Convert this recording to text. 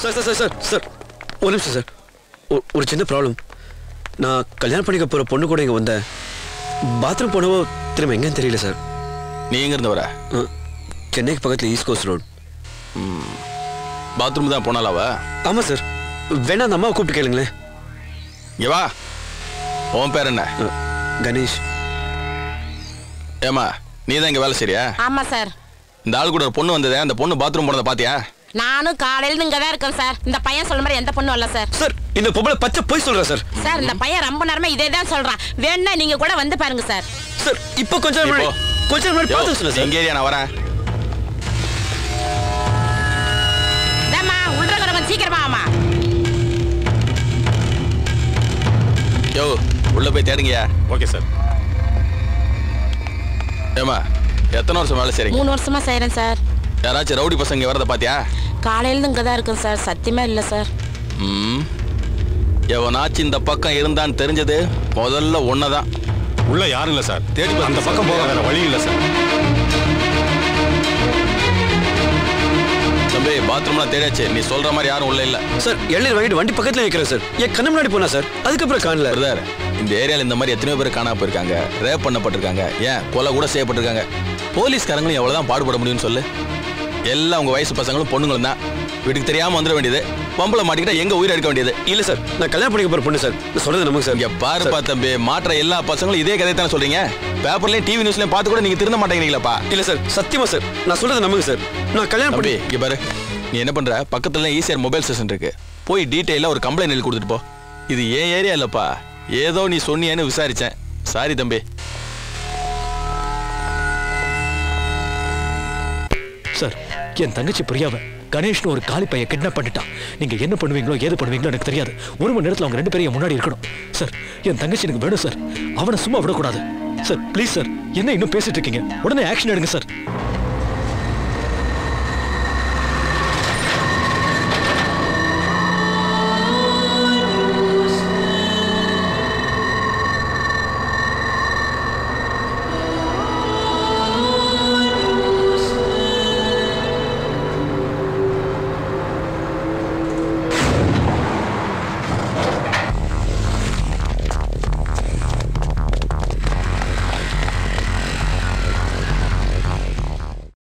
Sir sir sir sir sir ஒரு நிமிஷம் sir ஒரு சின்ன ப்ராப்ளம் நான் கல்யாணம் பண்ணிக்க போகிற பொண்ணு கூட இங்கே வந்தேன். பாத்ரூம் போனவோ திரும்ப எங்கேன்னு தெரியல சார் நீ எங்க இருந்து வர சென்னைக்கு பக்கத்தில் ஈஸ்ட் கோஸ்ட் ரோட் பாத்ரூம் தான் போனாலாவ? ஆமாம் சார் வேணா அந்த அம்மாவை கூப்பிட்டு கேளுங்களேன். இங்க வா. உன் பேர் என்ன? கணேஷ். ஏமா நீ தான் இங்க வேலை சரியா ஆமா சார் இந்த ஆள் கூட ஒரு பொண்ணு வந்ததே அந்த பொண்ணு பாத்ரூம் போனதை பாத்தியா? நானும் காலையில இங்க தான் இருக்கேன் சார். இந்த பையன் சொல்ற மாதிரி எந்த பொண்ணும் இல்ல சார். சார் இந்த பொம்பளை பச்சை போய் சொல்கிறா சார். சார் இந்த பையன் ரொம்ப நேரமா இதே தான் சொல்றான். வேணா நீங்க கூட வந்து பாருங்க சார். சார் இப்போ கொஞ்ச நேரம் முன்னாடி பார்த்து சொல்லுங்க சார். எங்க ஏரியா நான் வரேன். கொஞ்சம் சீக்கிரமா யோ உள்ள போய் தேடுங்கயா ஓகே சார். ஏமா எத்தனை வருஷம் வேலை செய்றீங்க? மூணு வருஷமா செய்யறேன் சார். யாராச்சும் ரவுடி பசங்க வரதை பாத்தியா? காலையில இங்க தான் இருக்கேன் சார். சத்தியமா இல்ல சார். ம். எவனாச்சும் இந்த பக்கம் இருந்தான்னு தெரிஞ்சது முதல்ல ஒன்னதான் உள்ள யாரும் இல்ல சார். தேடி அந்த பக்கம் போக வேற வழி இல்ல சார். தம்பி பாத்ரூம்லாம் தேடியாச்சு. நீ சொல்ற மாதிரி யாரும் உள்ள இல்ல. சார் இளநீர் வாங்கிட்டு வண்டி பக்கத்தில் நிற்கிறேன் சார். என் கண்ணு முன்னாடி போனா சார். அதுக்கப்புறம் காணல. பிரதர் இந்த ஏரியால இந்த மாதிரி எத்தனையோ பேர் காணாம போயிருக்காங்க. ரேப் பண்ணப்பட்டிருக்காங்க. ஏன்? கொலை கூட செய்யப்பட்டிருக்காங்க. போலீஸ்காரங்களும் எவ்வளவுதான் பாடுபட முடியும்னு சொல்லு. எல்லாம் உங்க வயசு பசங்களும் பொண்ணுங்களும் தான். வீட்டுக்கு தெரியாம வந்துட வேண்டியது. பொம்பளை மாட்டிக்கிட்டா எங்க உயிர் எடுக்க வேண்டியது? இல்ல சார். நான் கல்யாணம் பண்ணிக்க போற பொண்ணு சார். சொல்றது நமக்கு சார். இங்க பாருப்பா தம்பி மாற்ற எல்லா பசங்களும் இதே கதை தானே சொல்றீங்க? பேப்பர்லயும் டிவி நியூஸ்லயும் பார்த்து கூட நீங்க திருந்த மாட்டேங்கிறீங்களாப்பா? இல்ல சார். சத்தியமா சார். நான் சொல்றது நம்புங்க சார். நான் கல்யாணம் பண்ணி இங்க பாரு. நீ என்ன பண்ற? பக்கத்துல ஈசிஆர் மொபைல் ஸ்டேஷன் இருக்கு. போய் டீட்டெயிலா ஒரு கம்ப்ளைண்ட் எழுதி கொடுத்துட்டு போ. இது ஏன் ஏரியா இல்லப்பா. ஏதோ நீ சொன்னியேன்னு விசாரிச்சேன். சாரி தம்பி. சார். என் தங்கச்சி பிரியாவை கணேஷ்னு ஒரு காலி பையன் கிட்னாப் பண்ணிட்டான். நீங்க என்ன பண்ணுவீங்களோ ஏது பண்ணுவீங்களோ எனக்கு தெரியாது. ஒரு மணி நேரத்துல அவங்க ரெண்டு பேரும் முன்னாடி இருக்கணும். சார் என் தங்கச்சி எனக்கு வேணும் சார். அவனை சும்மா விடக்கூடாது. Sir please sir. என்ன இன்னும் பேசிட்டு இருக்கீங்க? உடனே ஆக்ஷன் எடுங்க சார்.